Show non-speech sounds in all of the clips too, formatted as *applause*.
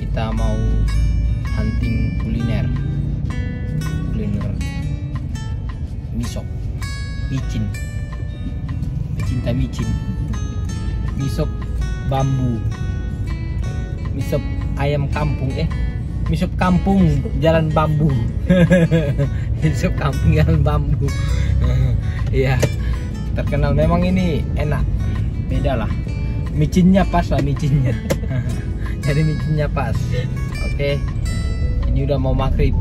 kita mau hunting kuliner. Kuliner misop micin. Pecinta micin. Misop bambu. Misop ayam kampung eh. Misop kampung jalan bambu. *laughs* Misop kampung jalan bambu. *laughs* Iya terkenal. Memang ini enak. Beda lah micinnya pas lah micinnya. *laughs* Jadi micinnya pas. Oke. Ini udah mau maghrib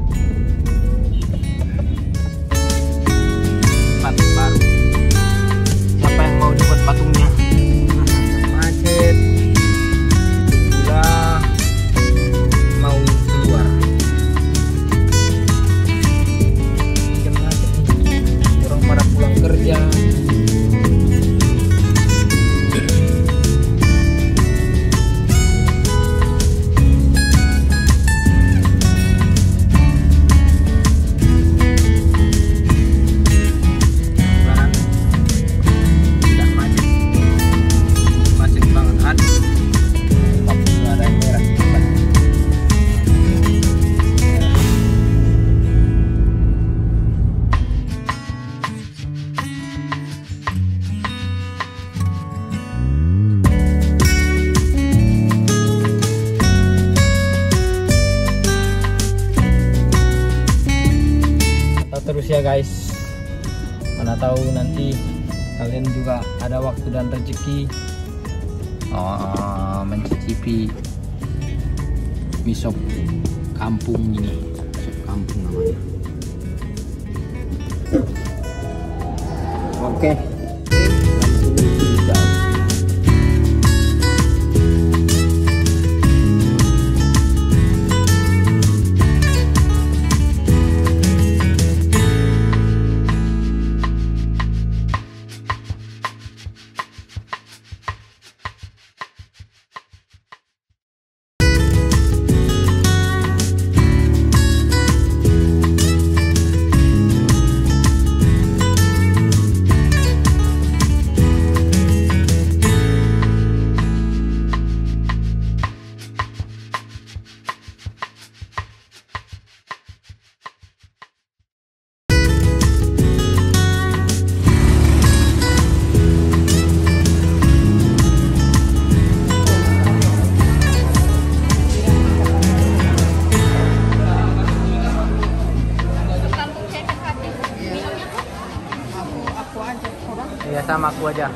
Guys. Mana tahu nanti kalian juga ada waktu dan rezeki. Oh, mencicipi misop kampung ini. Kampung namanya. Oke. langsung Iya sama aku aja.